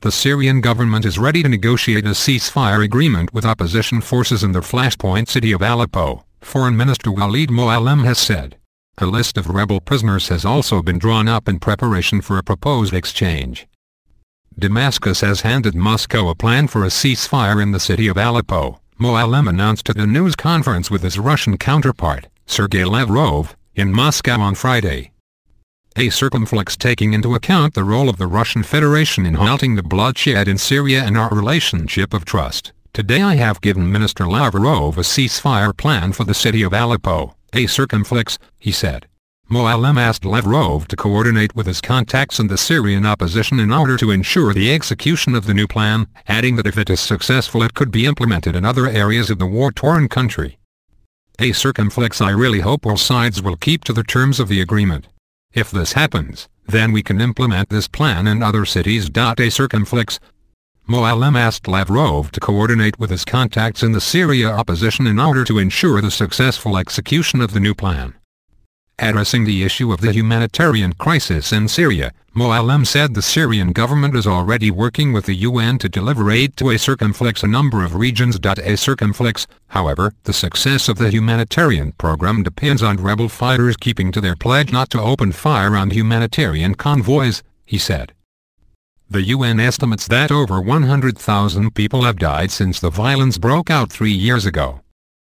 the Syrian government is ready to negotiate a ceasefire agreement with opposition forces in the flashpoint city of Aleppo, Foreign Minister Walid Moallem has said. A list of rebel prisoners has also been drawn up in preparation for a proposed exchange. Damascus has handed Moscow a plan for a ceasefire in the city of Aleppo, Moallem announced at a news conference with his Russian counterpart, Sergei Lavrov, in Moscow on Friday. A circumflex taking into account the role of the Russian Federation in halting the bloodshed in Syria and our relationship of trust. Today I have given Minister Lavrov a ceasefire plan for the city of Aleppo, a circumflex, he said. Moallem asked Lavrov to coordinate with his contacts in the Syrian opposition in order to ensure the execution of the new plan, adding that if it is successful it could be implemented in other areas of the war-torn country. A circumflex I really hope all sides will keep to the terms of the agreement. If this happens, then we can implement this plan in other cities. A circumflex, Moallem asked Lavrov to coordinate with his contacts in the Syria opposition in order to ensure the successful execution of the new plan. Addressing the issue of the humanitarian crisis in Syria, Moallem said the Syrian government is already working with the UN to deliver aid to a circumflex a number of regions. A circumflex, however, the success of the humanitarian program depends on rebel fighters keeping to their pledge not to open fire on humanitarian convoys, he said. The UN estimates that over 100,000 people have died since the violence broke out three years ago.